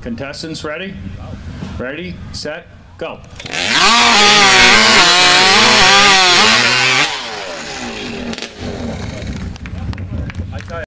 Contestants ready? Ready, set, go.